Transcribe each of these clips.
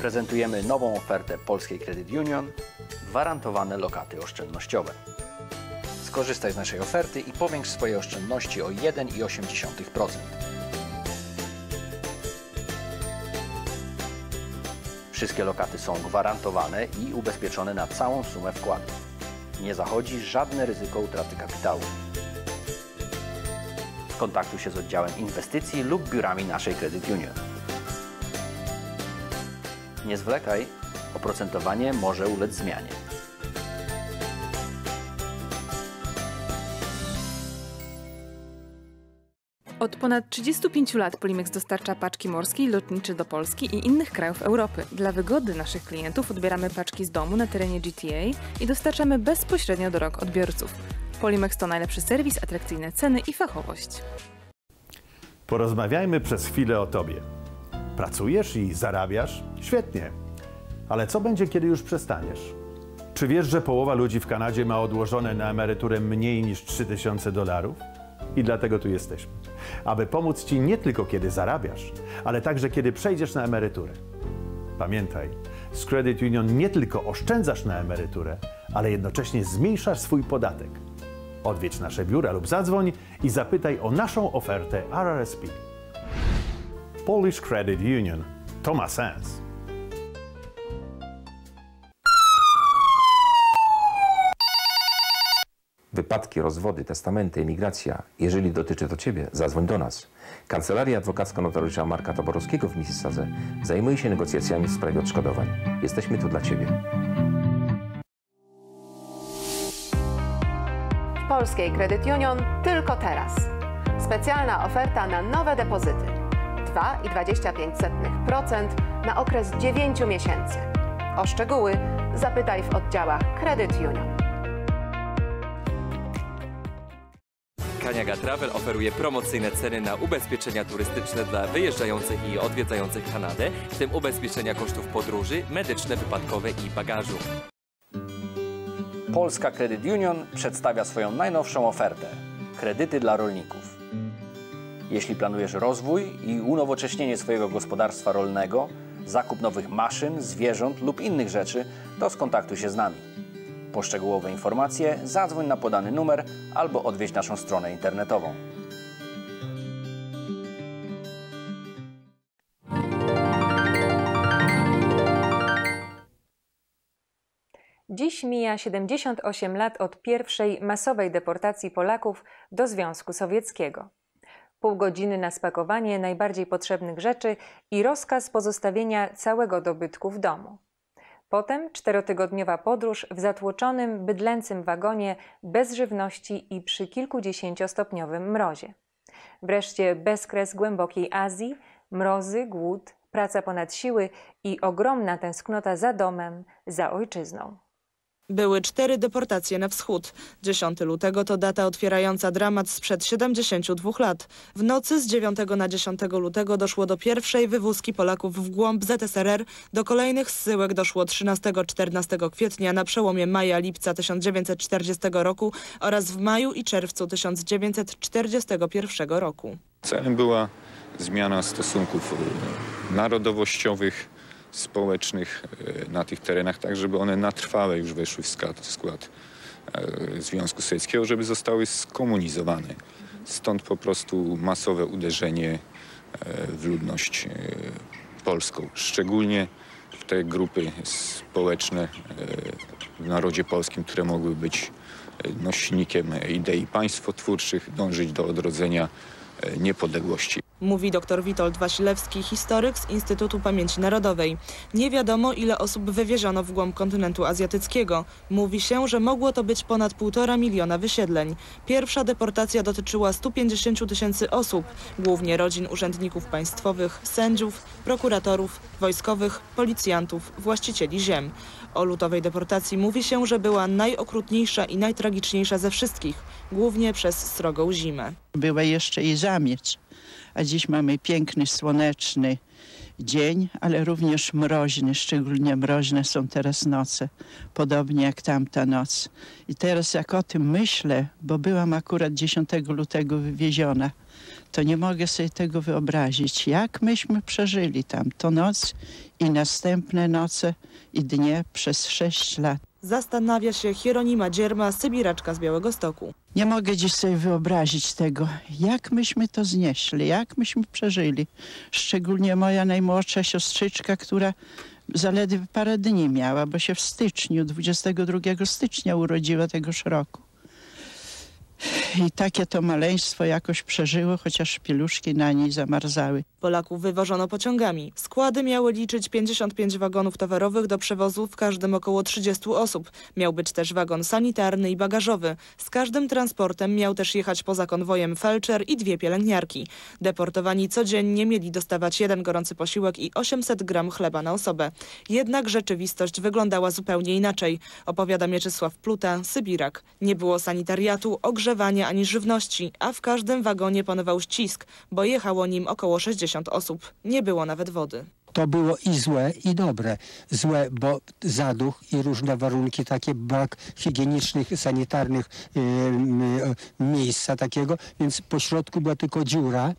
Prezentujemy nową ofertę Polskiej Credit Union, gwarantowane lokaty oszczędnościowe. Skorzystaj z naszej oferty i powiększ swoje oszczędności o 1,8%. Wszystkie lokaty są gwarantowane i ubezpieczone na całą sumę wkładu. Nie zachodzi żadne ryzyko utraty kapitału. Skontaktuj się z oddziałem inwestycji lub biurami naszej Credit Union. Nie zwlekaj, oprocentowanie może ulec zmianie. Od ponad 35 lat Polimex dostarcza paczki morskie i lotnicze do Polski i innych krajów Europy. Dla wygody naszych klientów odbieramy paczki z domu na terenie GTA i dostarczamy bezpośrednio do rąk odbiorców. Polimex to najlepszy serwis, atrakcyjne ceny i fachowość. Porozmawiajmy przez chwilę o tobie. Pracujesz i zarabiasz? Świetnie. Ale co będzie, kiedy już przestaniesz? Czy wiesz, że połowa ludzi w Kanadzie ma odłożone na emeryturę mniej niż 3000 dolarów? I dlatego tu jesteśmy. Aby pomóc Ci nie tylko kiedy zarabiasz, ale także kiedy przejdziesz na emeryturę. Pamiętaj, z Credit Union nie tylko oszczędzasz na emeryturę, ale jednocześnie zmniejszasz swój podatek. Odwiedź nasze biura lub zadzwoń i zapytaj o naszą ofertę RRSP. Polish Credit Union. To ma sens. Wypadki, rozwody, testamenty, emigracja. Jeżeli dotyczy to Ciebie, zadzwoń do nas. Kancelaria Adwokacka Notariusza Marka Toborowskiego w Mississadze zajmuje się negocjacjami w sprawie odszkodowań. Jesteśmy tu dla Ciebie. W Polskiej Credit Union tylko teraz. Specjalna oferta na nowe depozyty. 2,25% na okres 9 miesięcy. O szczegóły zapytaj w oddziałach Credit Union. Kaniaga Travel oferuje promocyjne ceny na ubezpieczenia turystyczne dla wyjeżdżających i odwiedzających Kanadę, w tym ubezpieczenia kosztów podróży, medyczne, wypadkowe i bagażu. Polska Credit Union przedstawia swoją najnowszą ofertę kredyty dla rolników. Jeśli planujesz rozwój i unowocześnienie swojego gospodarstwa rolnego, zakup nowych maszyn, zwierząt lub innych rzeczy, to skontaktuj się z nami. Po szczegółowe informacje zadzwoń na podany numer albo odwiedź naszą stronę internetową. Dziś mija 78 lat od pierwszej masowej deportacji Polaków do Związku Sowieckiego. Pół godziny na spakowanie najbardziej potrzebnych rzeczy i rozkaz pozostawienia całego dobytku w domu. Potem czterotygodniowa podróż w zatłoczonym, bydlęcym wagonie bez żywności i przy kilkudziesięciostopniowym mrozie. Wreszcie bezkres głębokiej Azji, mrozy, głód, praca ponad siły i ogromna tęsknota za domem, za ojczyzną. Były cztery deportacje na wschód. 10 lutego to data otwierająca dramat sprzed 72 lat. W nocy z 9 na 10 lutego doszło do pierwszej wywózki Polaków w głąb ZSRR. Do kolejnych zsyłek doszło 13-14 kwietnia na przełomie maja-lipca 1940 roku oraz w maju i czerwcu 1941 roku. Celem była zmiana stosunków y, narodowościowych, społecznych y, na tych terenach, tak żeby one na trwałe już weszły w skład, skład y, Związku Sowieckiego, żeby zostały skomunizowane. Stąd po prostu masowe uderzenie y, w ludność polską, szczególnie w te grupy społeczne w narodzie polskim, które mogły być nośnikiem idei państwotwórczych, dążyć do odrodzenia niepodległości. Mówi dr Witold Wasilewski, historyk z Instytutu Pamięci Narodowej. Nie wiadomo, ile osób wywieziono w głąb kontynentu azjatyckiego. Mówi się, że mogło to być ponad półtora miliona wysiedleń. Pierwsza deportacja dotyczyła 150 tysięcy osób, głównie rodzin urzędników państwowych, sędziów, prokuratorów, wojskowych, policjantów, właścicieli ziem. O lutowej deportacji mówi się, że była najokrutniejsza i najtragiczniejsza ze wszystkich, głównie przez srogą zimę. Była jeszcze i zamieć a dziś mamy piękny, słoneczny dzień, ale również mroźny. Szczególnie mroźne są teraz noce, podobnie jak tamta noc. I teraz jak o tym myślę, bo byłam akurat 10 lutego wywieziona, to nie mogę sobie tego wyobrazić, jak myśmy przeżyli tam to noc i następne noce i dnie przez sześć lat. Zastanawia się Hieronima Dzierma, sybiraczka z Białego Stoku. Nie mogę dziś sobie wyobrazić tego, jak myśmy to znieśli, jak myśmy przeżyli. Szczególnie moja najmłodsza siostrzyczka, która zaledwie parę dni miała, bo się w styczniu, 22 stycznia urodziła tegoż roku. I takie to maleństwo jakoś przeżyło, chociaż pieluszki na niej zamarzały. Polaków wywożono pociągami. Składy miały liczyć 55 wagonów towarowych do przewozu w każdym około 30 osób. Miał być też wagon sanitarny i bagażowy. Z każdym transportem miał też jechać poza konwojem felczer i dwie pielęgniarki. Deportowani codziennie mieli dostawać jeden gorący posiłek i 800 gram chleba na osobę. Jednak rzeczywistość wyglądała zupełnie inaczej, opowiada Mieczysław Pluta, Sybirak. Nie było sanitariatu, ogrzewania ani żywności, a w każdym wagonie panował ścisk, bo jechało nim około 60 osób. Nie było nawet wody. To było i złe, i dobre. Złe, bo zaduch i różne warunki, takie brak higienicznych, sanitarnych yy, yy, miejsca takiego, więc po środku była tylko dziura.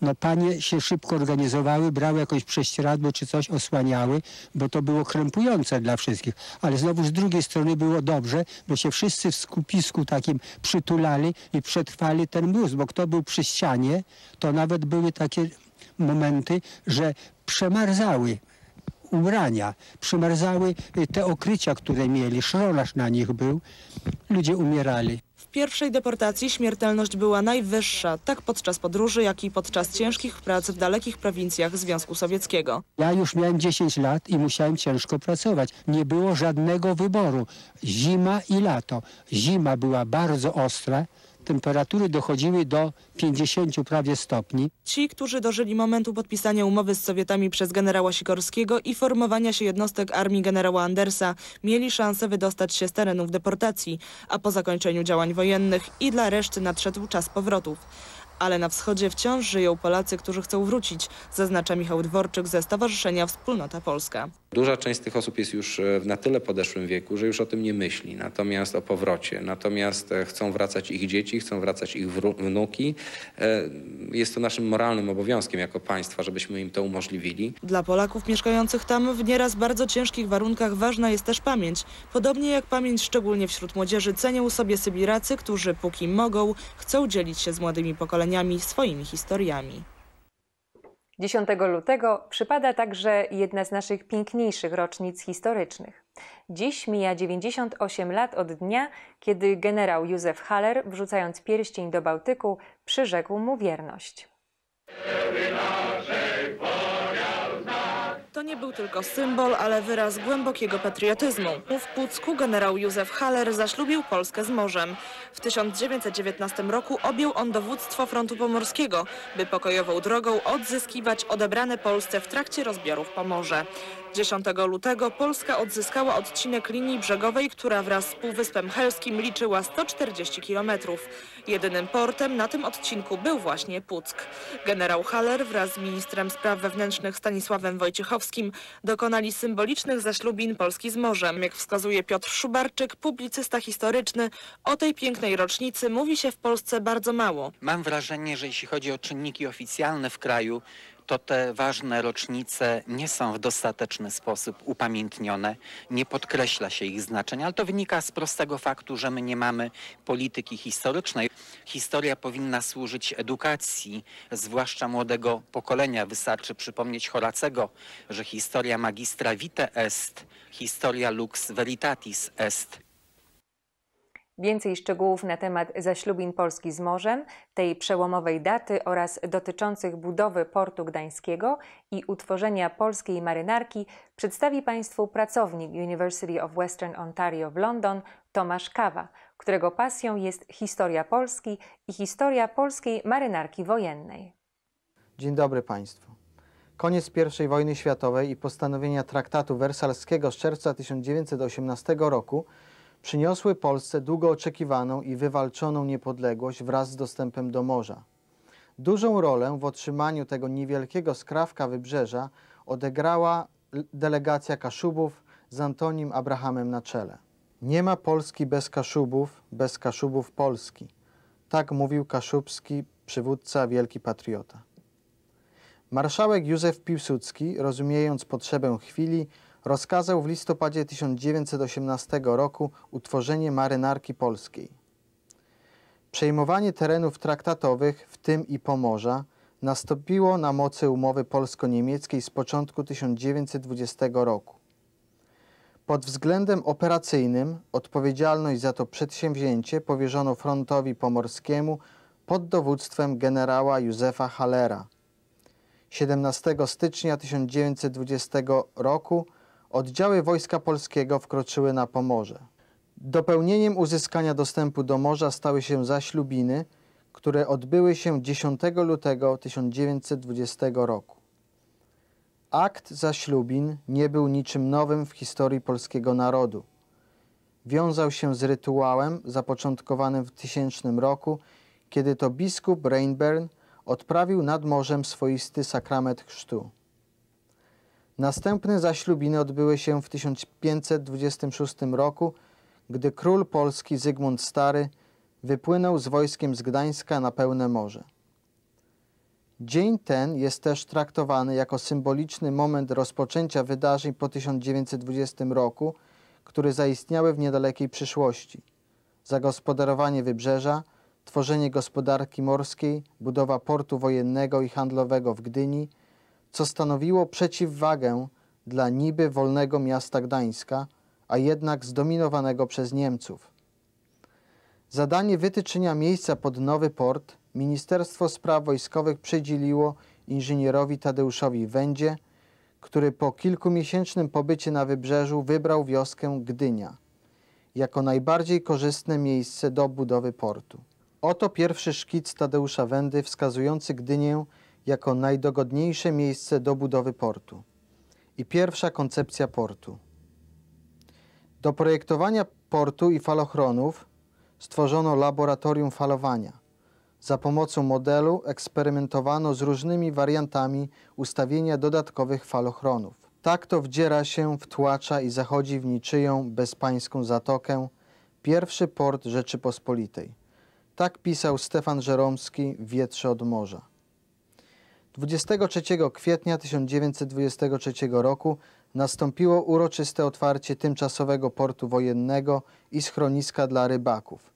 No panie się szybko organizowały, brały jakieś prześcieradło czy coś, osłaniały, bo to było krępujące dla wszystkich. Ale znowu z drugiej strony było dobrze, bo się wszyscy w skupisku takim przytulali i przetrwali ten mróz, bo kto był przy ścianie, to nawet były takie momenty, że przemarzały ubrania, przymarzały te okrycia, które mieli, szrolarz na nich był, ludzie umierali. Pierwszej deportacji śmiertelność była najwyższa, tak podczas podróży, jak i podczas ciężkich prac w dalekich prowincjach Związku Sowieckiego. Ja już miałem 10 lat i musiałem ciężko pracować. Nie było żadnego wyboru. Zima i lato. Zima była bardzo ostra, temperatury dochodziły do 50 prawie stopni. Ci, którzy dożyli momentu podpisania umowy z Sowietami przez generała Sikorskiego i formowania się jednostek armii generała Andersa, mieli szansę wydostać się z terenów deportacji, a po zakończeniu działań wojennych i dla reszty nadszedł czas powrotów. Ale na wschodzie wciąż żyją Polacy, którzy chcą wrócić, zaznacza Michał Dworczyk ze Stowarzyszenia Wspólnota Polska. Duża część z tych osób jest już e, w na tyle podeszłym wieku, że już o tym nie myśli, natomiast o powrocie. Natomiast e, chcą wracać ich dzieci, chcą wracać ich wnuki. E, jest to naszym moralnym obowiązkiem jako państwa, żebyśmy im to umożliwili. Dla Polaków mieszkających tam w nieraz bardzo ciężkich warunkach ważna jest też pamięć. Podobnie jak pamięć szczególnie wśród młodzieży cenią sobie Sybiracy, którzy póki mogą, chcą dzielić się z młodymi pokoleniami swoimi historiami. 10 lutego przypada także jedna z naszych piękniejszych rocznic historycznych. Dziś mija 98 lat od dnia, kiedy generał Józef Haller, wrzucając pierścień do Bałtyku, przyrzekł mu wierność. Nie był tylko symbol, ale wyraz głębokiego patriotyzmu. W Pucku generał Józef Haller zaślubił Polskę z morzem. W 1919 roku objął on dowództwo frontu pomorskiego, by pokojową drogą odzyskiwać odebrane Polsce w trakcie rozbiorów Pomorze. 10 lutego Polska odzyskała odcinek linii brzegowej, która wraz z Półwyspem Helskim liczyła 140 kilometrów. Jedynym portem na tym odcinku był właśnie Puck. Generał Haller wraz z ministrem spraw wewnętrznych Stanisławem Wojciechowskim dokonali symbolicznych zaślubin Polski z morzem. Jak wskazuje Piotr Szubarczyk, publicysta historyczny, o tej pięknej rocznicy mówi się w Polsce bardzo mało. Mam wrażenie, że jeśli chodzi o czynniki oficjalne w kraju, to te ważne rocznice nie są w dostateczny sposób upamiętnione, nie podkreśla się ich znaczenia, ale to wynika z prostego faktu, że my nie mamy polityki historycznej. Historia powinna służyć edukacji, zwłaszcza młodego pokolenia. Wystarczy przypomnieć Horacego, że historia magistra vitae est, historia lux veritatis est. Więcej szczegółów na temat zaślubin Polski z morzem, tej przełomowej daty oraz dotyczących budowy portu gdańskiego i utworzenia polskiej marynarki przedstawi Państwu pracownik University of Western Ontario w London Tomasz Kawa, którego pasją jest historia Polski i historia polskiej marynarki wojennej. Dzień dobry Państwu. Koniec I wojny światowej i postanowienia traktatu wersalskiego z czerwca 1918 roku przyniosły Polsce długo oczekiwaną i wywalczoną niepodległość wraz z dostępem do morza. Dużą rolę w otrzymaniu tego niewielkiego skrawka wybrzeża odegrała delegacja Kaszubów z Antonim Abrahamem na czele. Nie ma Polski bez Kaszubów, bez Kaszubów Polski. Tak mówił Kaszubski, przywódca, wielki patriota. Marszałek Józef Piłsudski, rozumiejąc potrzebę chwili, rozkazał w listopadzie 1918 roku utworzenie marynarki polskiej. Przejmowanie terenów traktatowych, w tym i Pomorza, nastąpiło na mocy umowy polsko-niemieckiej z początku 1920 roku. Pod względem operacyjnym odpowiedzialność za to przedsięwzięcie powierzono frontowi pomorskiemu pod dowództwem generała Józefa Hallera. 17 stycznia 1920 roku oddziały Wojska Polskiego wkroczyły na Pomorze. Dopełnieniem uzyskania dostępu do morza stały się zaślubiny, które odbyły się 10 lutego 1920 roku. Akt zaślubin nie był niczym nowym w historii polskiego narodu. Wiązał się z rytuałem zapoczątkowanym w 1000 roku, kiedy to biskup Reinbern odprawił nad morzem swoisty sakrament chrztu. Następne zaślubiny odbyły się w 1526 roku, gdy król polski Zygmunt Stary wypłynął z wojskiem z Gdańska na pełne morze. Dzień ten jest też traktowany jako symboliczny moment rozpoczęcia wydarzeń po 1920 roku, które zaistniały w niedalekiej przyszłości. Zagospodarowanie wybrzeża, tworzenie gospodarki morskiej, budowa portu wojennego i handlowego w Gdyni, co stanowiło przeciwwagę dla niby wolnego miasta Gdańska, a jednak zdominowanego przez Niemców. Zadanie wytyczenia miejsca pod nowy port Ministerstwo Spraw Wojskowych przydzieliło inżynierowi Tadeuszowi Wędzie, który po kilkumiesięcznym pobycie na wybrzeżu wybrał wioskę Gdynia jako najbardziej korzystne miejsce do budowy portu. Oto pierwszy szkic Tadeusza Wędy wskazujący Gdynię jako najdogodniejsze miejsce do budowy portu i pierwsza koncepcja portu. Do projektowania portu i falochronów stworzono laboratorium falowania. Za pomocą modelu eksperymentowano z różnymi wariantami ustawienia dodatkowych falochronów. Tak to wdziera się, wtłacza i zachodzi w niczyją bezpańską zatokę pierwszy port Rzeczypospolitej. Tak pisał Stefan Żeromski w Wietrze od Morza. 23 kwietnia 1923 roku nastąpiło uroczyste otwarcie tymczasowego portu wojennego i schroniska dla rybaków.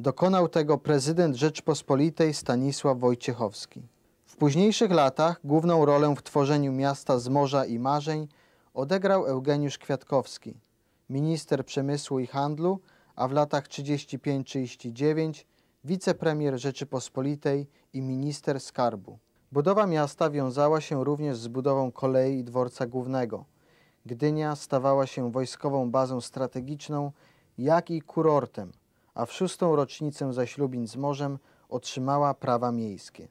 Dokonał tego prezydent Rzeczpospolitej Stanisław Wojciechowski. W późniejszych latach główną rolę w tworzeniu miasta z morza i marzeń odegrał Eugeniusz Kwiatkowski, minister przemysłu i handlu, a w latach 35-39 wicepremier Rzeczypospolitej i minister skarbu. Budowa miasta wiązała się również z budową kolei i dworca głównego. Gdynia stawała się wojskową bazą strategiczną, jak i kurortem, a w szóstą rocznicę zaślubin z morzem otrzymała prawa miejskie.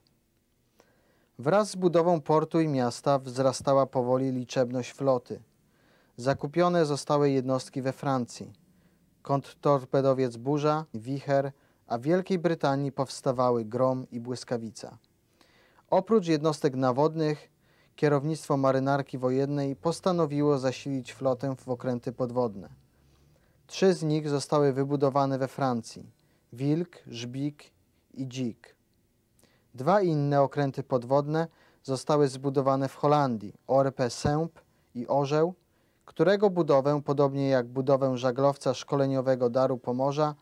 Wraz z budową portu i miasta wzrastała powoli liczebność floty. Zakupione zostały jednostki we Francji. Kontrtorpedowiec Burza, Wicher, a w Wielkiej Brytanii powstawały Grom i Błyskawica. Oprócz jednostek nawodnych, kierownictwo marynarki wojennej postanowiło zasilić flotę w okręty podwodne. Trzy z nich zostały wybudowane we Francji: Wilk, Żbik i Dzik. Dwa inne okręty podwodne zostały zbudowane w Holandii: ORP Sęp i Orzeł, którego budowę, podobnie jak budowę żaglowca szkoleniowego Daru Pomorza,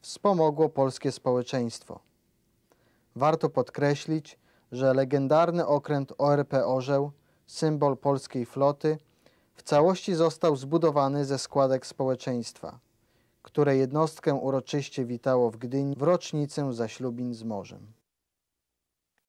wspomogło polskie społeczeństwo. Warto podkreślić, że legendarny okręt ORP Orzeł, symbol polskiej floty, w całości został zbudowany ze składek społeczeństwa, które jednostkę uroczyście witało w Gdyni w rocznicę zaślubin z morzem.